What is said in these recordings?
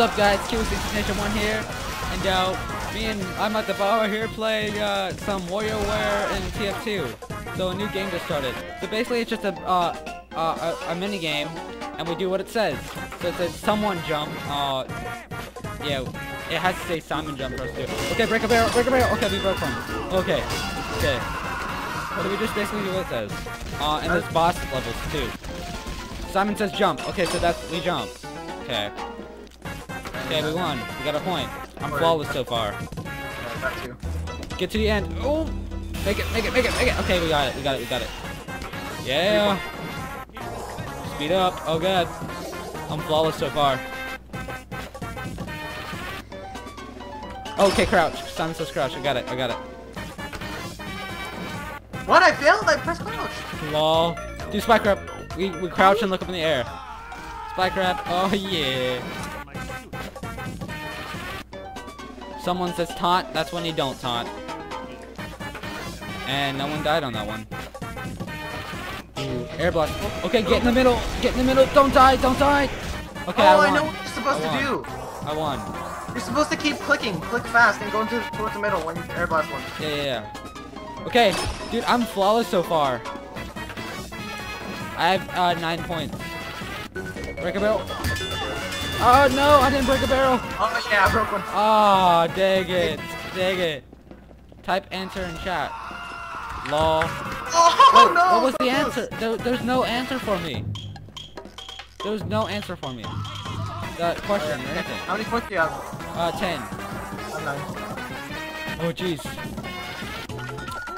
What's up guys, QC Nation 1 here, and uh, me and Imlikethebomb here playing uh, some WarioWare and TF2. So a new game just started. So basically it's just a, uh, a, a mini game, and we do what it says. So it says someone jump, uh, yeah, it has to say Simon jump for us to. Okay, break a barrel, break a barrel, okay, we broke one. Okay, okay. So we just basically do what it says. Uh, and there's boss levels too. Simon says jump, okay, so that's, we jump. Okay. Okay, we won. We got a point. I'm flawless so far. Yeah. Get to the end. Oh! Make it, make it, make it, make it. Okay, we got it, we got it, we got it. Yeah! Speed up. Oh god. I'm flawless so far. Okay, crouch. Simon says crouch. I got it, I got it. What? I failed? I pressed crouch. Lol. Do spy crab. We, we crouch and look up in the air. Spy crab. Oh yeah. Someone says taunt. That's when you don't taunt. And no one died on that one. Ooh, air blast. Okay, get in the middle. Get in the middle. Don't die. Don't die. Okay, oh, I, I, know what you're supposed to do. I won. You're supposed to keep clicking. Click fast and go into towards the middle when you air blast one. Yeah, yeah, yeah. Okay, dude, I'm flawless so far. I have uh, nine points. Break a barrel. Oh no, I didn't break a barrel. Oh yeah, I broke one. Ah, oh, dang it, dang it. Type answer in chat. Lol. Oh Wait, no! what was the close. answer? There, there's no answer for me. There was no answer for me. The question or anything. How many points do you have? Uh, 10. I'm. Oh, jeez.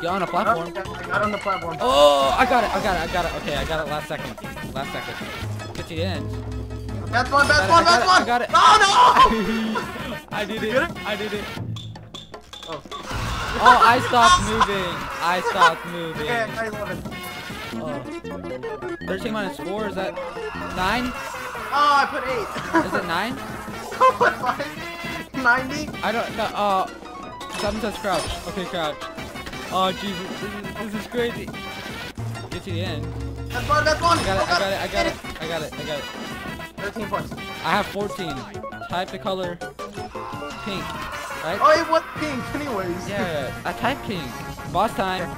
Get on a Oh, platform. I got on the platform. Oh, I got it, I got it, I got it. Okay, I got it last second. Last second. Get to the end. That's one, that's one, that's one! I got it. Oh no! I did it. it? I did it. Oh. Oh, I stopped moving. I stopped moving. Okay, I love it. Oh. 13 minus 4, is that 9? Oh, I put eight. Is it 9? I put five. 90? I don't know. Uh, something says crouch. Okay, crouch. Oh, Jesus. This is, this is crazy. Get to the end. That's one, that's one! I got it, Oh, I got it, I got it, I got it, I got it. 13 points. I have 14. Type the color pink, right? Oh, it was pink anyways. Yeah, I typed pink. Boss time.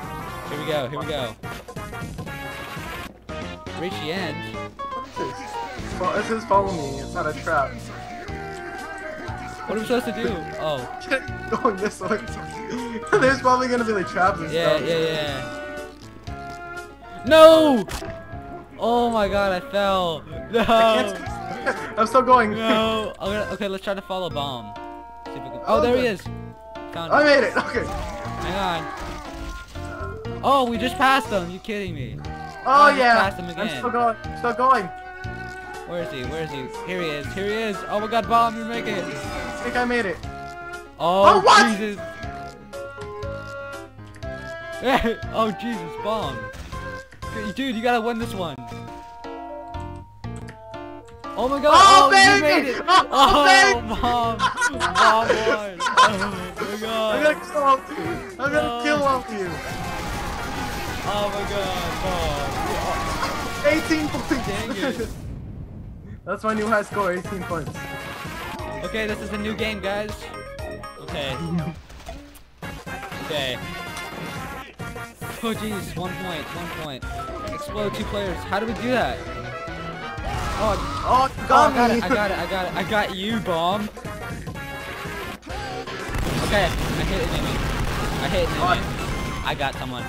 Here we go, here we go. Reach the end. This? Is follow me, it's not a trap. What are we supposed to do? Oh, Going this way. There's probably gonna be like traps and yeah, stuff. yeah, yeah. No! Oh my god, I fell. No! I'm still going. No! I'm okay, let's try to follow bomb. See if we can, oh, there he is. Found I him. made it. Okay. Hang on. Oh, we just passed him. You kidding me? Oh, oh just yeah. passed him again. I'm still going. Still going. Where is he? Where is he? Here he is. Here he is. Oh my god, bomb, you're making it. I think I made it. Oh, Oh, what? Jesus. oh, Jesus, bomb. Dude, you gotta win this one. Oh my god. Oh, oh, you baby! made it. Oh, Oh, baby! bomb. Bomb won. Oh my god! I'm gonna kill all of you. I'm gonna No. kill all of you. Oh my god, bomb. 18 points. Dang it. That's my new high score. 18 points. Okay, this is a new game, guys. Okay. Okay. Oh jeez, one point, one point. Explode two players. How do we do that? Oh, Oh, you oh, got I got it, I got it, I got it. I got you, bomb. Okay, I hit an enemy. I hit an enemy. I got someone.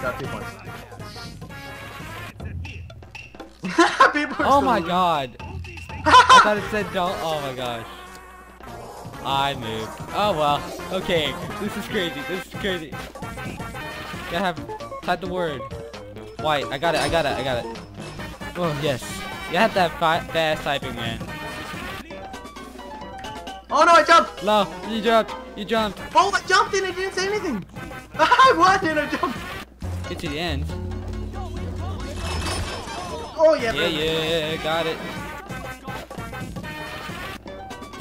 got two points. People Oh my god. I thought it said don't. Oh my gosh. I moved. Oh well. Okay. This is crazy. This is crazy. Gotta have type the word. White. I got it. I got it. I got it. Oh yes. You have that fast typing, man. Oh no, I jumped. No, you jumped. You jumped. Oh, I jumped and I didn't say anything. I won and I jumped. Get to the end. Oh yeah. Yeah, baby. yeah, got it.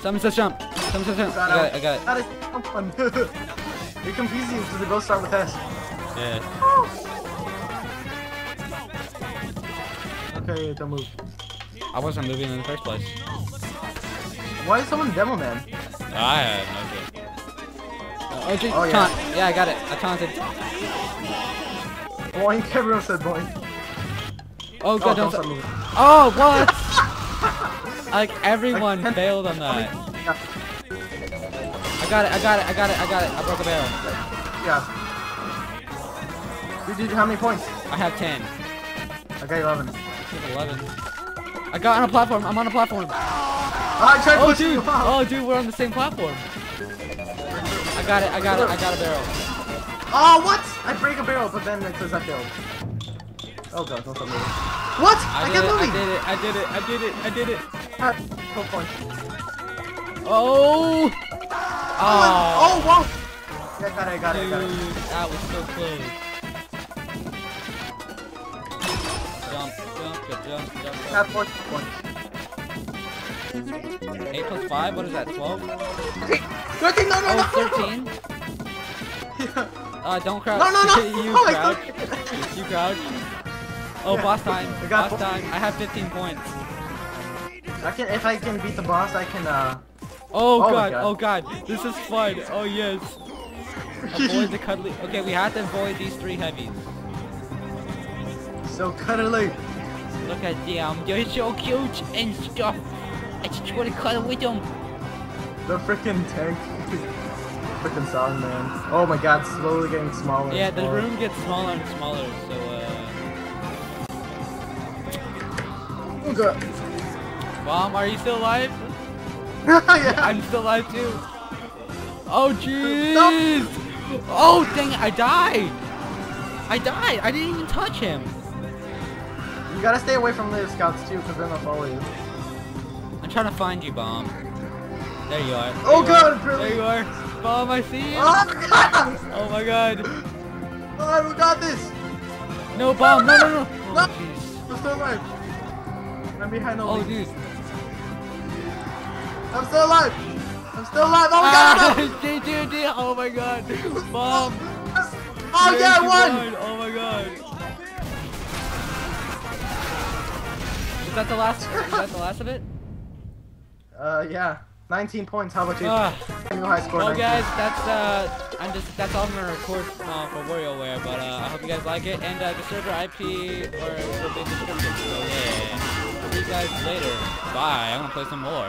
Someone says jump. Someone says jump. I got it. I got it. That is so fun. You're confusing because they both start with S. Yeah. Oh. Okay, don't move. I wasn't moving in the first place. Why is someone demo man? I have no clue. Oh, geez, Oh, yeah. Yeah, I got it. I taunted. Boink. Everyone said boink. Oh, Oh, God, don't don't. stop moving. Oh, what? like, everyone Like, failed on that. Yeah. I got it, I got it, I got it, I got it. I broke a barrel. yeah. Dude, dude, how many points? I have 10. I got 11. I 11. I got on a platform. I'm on a platform. Oh, I tried Oh, dude. Oh, dude, we're on the same platform. I got it, I got it, I got a barrel. Oh, what? I break a barrel, but then it says I failed. Oh god, don't stop moving. What? I, I kept it, moving. I did it, I did it, I did it, I did it. Ah, 12 points. Oh! Oh, Oh, oh. Yeah, I got it, I got it, I got it. dude, that was so close. Jump, jump, jump, I jump. got 14 points. 8 plus 5, what is that, 12? Okay, 13, no, no, no. Oh, 13? Yeah. Uh, don't crouch. No, no, no. you oh, crouch. You crouch. Oh, Yeah. boss time. I got Boss time. I have 15 points. I can, if I can beat the boss, I can, uh... Oh, Oh god. God. Oh god. This is fun. Oh yes. Avoid the cuddly. Okay, we have to avoid these three heavies. so cuddly. Look at them. They're so cute and stuff. I just want to cuddle with them. The freaking tank. freaking song, man. Oh my god, slowly getting smaller. Yeah, the smaller. room gets smaller and smaller. So uh. Oh god. bomb, are you still alive? yeah. I'm still alive too. Oh jeez. Oh dang it! I died. I died. I didn't even touch him. You gotta stay away from the scouts too, because then they'll follow you. I'm trying to find you, bomb. There you are. There Oh, you God, are. There you are. Bomb, I see you. Oh god! Oh my god. Oh, we got this! No bomb. No, no, no. No. Oh jeez. I'm still alive. I'm behind Oh Oli. dude. I'm still alive! I'm still alive! Oh my Ah, god! dude, dude, dude. Oh my god. Bomb. Oh yeah, I won! Oh my god. That the last? Is that the last of it? Uh, yeah. 19 points, how about you? New high score, Well 19. guys, that's uh, I'm just that's all I'm gonna record uh, for WarioWare, but uh, I hope you guys like it, and uh, the server IP or will be in the description. So yeah, see you guys later. Bye. I'm gonna play some more.